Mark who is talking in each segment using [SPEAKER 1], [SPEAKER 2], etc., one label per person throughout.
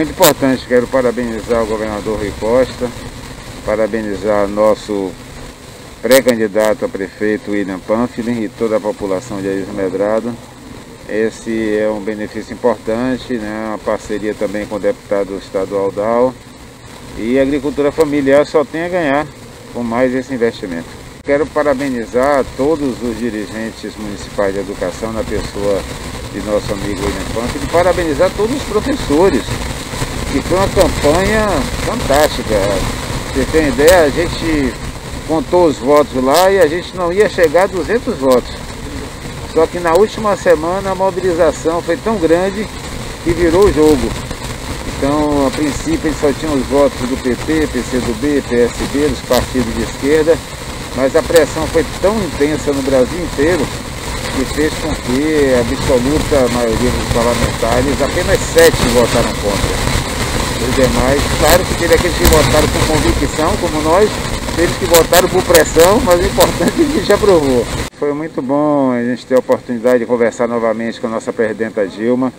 [SPEAKER 1] Muito importante, quero parabenizar o governador Rui Costa, parabenizar nosso pré-candidato a prefeito William Pamphilin e toda a população de Ailton Medrado. Esse é um benefício importante, né? uma parceria também com o deputado estadual Dal. E a agricultura familiar só tem a ganhar com mais esse investimento. Quero parabenizar todos os dirigentes municipais de educação na pessoa de nosso amigo William e parabenizar todos os professores, que foi uma campanha fantástica. Você tem ideia, a gente contou os votos lá e a gente não ia chegar a 200 votos. Só que na última semana a mobilização foi tão grande que virou o jogo. Então, a princípio, gente só tinha os votos do PT, PCdoB, PSB, dos partidos de esquerda, mas a pressão foi tão intensa no Brasil inteiro que fez com que a absoluta maioria dos parlamentares, apenas sete votaram contra. Os demais, claro que teve aqueles que votaram com convicção, como nós, Teve que votaram por pressão, mas o importante é que a gente aprovou. Foi muito bom a gente ter a oportunidade de conversar novamente com a nossa presidenta Dilma.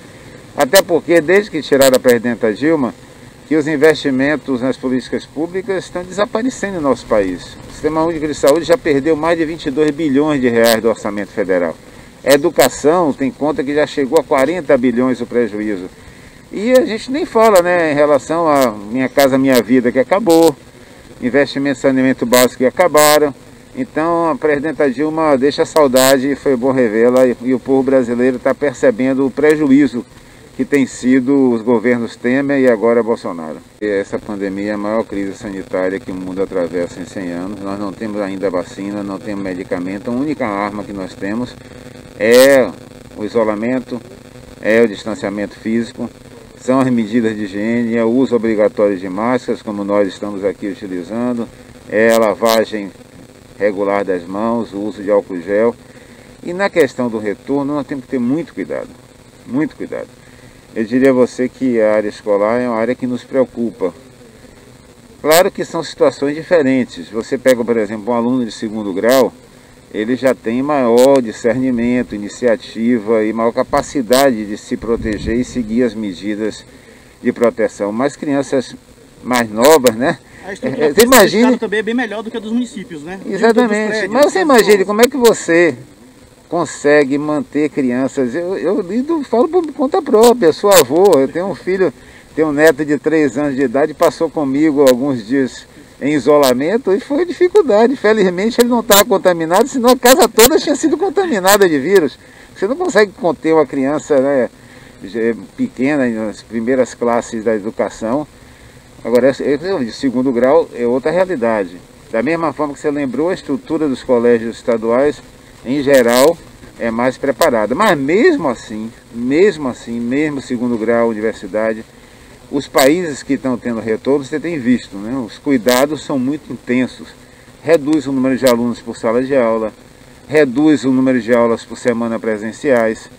[SPEAKER 1] Até porque, desde que tiraram a presidenta Dilma, que os investimentos nas políticas públicas estão desaparecendo no nosso país. O Sistema Único de Saúde já perdeu mais de 22 bilhões de reais do orçamento federal. A educação tem conta que já chegou a 40 bilhões o prejuízo. E a gente nem fala né, em relação a Minha Casa Minha Vida, que acabou investimentos em saneamento básico que acabaram. Então a presidenta Dilma deixa saudade, foi bom revê-la e, e, o povo brasileiro está percebendo o prejuízo que tem sido os governos Temer e agora Bolsonaro. E essa pandemia é a maior crise sanitária que o mundo atravessa em 100 anos. Nós não temos ainda vacina, não temos medicamento. A única arma que nós temos é o isolamento, é o distanciamento físico são as medidas de higiene, é o uso obrigatório de máscaras, como nós estamos aqui utilizando, é a lavagem regular das mãos, o uso de álcool gel. E na questão do retorno, nós temos que ter muito cuidado, muito cuidado. Eu diria a você que a área escolar é uma área que nos preocupa. Claro que são situações diferentes. Você pega, por exemplo, um aluno de segundo grau, ele já tem maior discernimento, iniciativa e maior capacidade de se proteger e seguir as medidas de proteção. Mas crianças mais novas, né?
[SPEAKER 2] A estrutura é, você imagine... também é bem melhor do que a dos municípios, né?
[SPEAKER 1] Exatamente. Prédios, Mas você imagine como é que você consegue manter crianças. Eu, eu falo por conta própria, sou avô, eu tenho um filho, tenho um neto de 3 anos de idade, passou comigo alguns dias em isolamento e foi dificuldade. Felizmente ele não estava contaminado, senão a casa toda tinha sido contaminada de vírus. Você não consegue conter uma criança né, pequena nas primeiras classes da educação. Agora, de segundo grau é outra realidade. Da mesma forma que você lembrou, a estrutura dos colégios estaduais, em geral, é mais preparada. Mas mesmo assim, mesmo assim, mesmo segundo grau, universidade, os países que estão tendo retorno, você tem visto, né? os cuidados são muito intensos. Reduz o número de alunos por sala de aula, reduz o número de aulas por semana presenciais,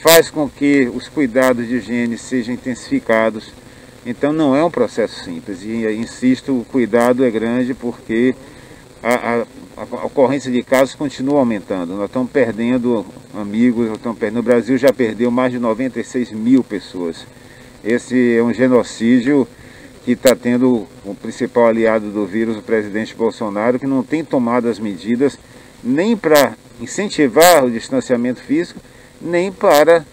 [SPEAKER 1] faz com que os cuidados de higiene sejam intensificados. Então não é um processo simples. E insisto, o cuidado é grande porque a, a, a ocorrência de casos continua aumentando. Nós estamos perdendo amigos, nós estamos perdendo. O Brasil já perdeu mais de 96 mil pessoas. Esse é um genocídio que está tendo o principal aliado do vírus, o presidente Bolsonaro, que não tem tomado as medidas nem para incentivar o distanciamento físico, nem para,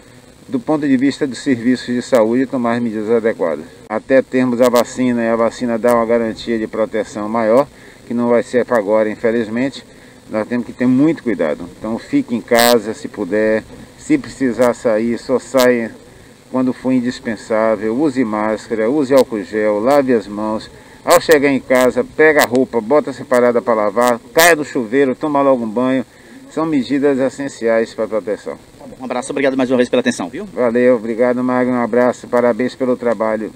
[SPEAKER 1] do ponto de vista dos serviços de saúde, tomar as medidas adequadas. Até termos a vacina e a vacina dá uma garantia de proteção maior, que não vai ser para agora, infelizmente, nós temos que ter muito cuidado. Então fique em casa se puder, se precisar sair, só saia quando for indispensável, use máscara, use álcool gel, lave as mãos. Ao chegar em casa, pega a roupa, bota separada para lavar, caia do chuveiro, toma logo um banho. São medidas essenciais para a proteção.
[SPEAKER 2] Um abraço, obrigado mais uma vez pela atenção, viu?
[SPEAKER 1] Valeu, obrigado Magno, um abraço, parabéns pelo trabalho.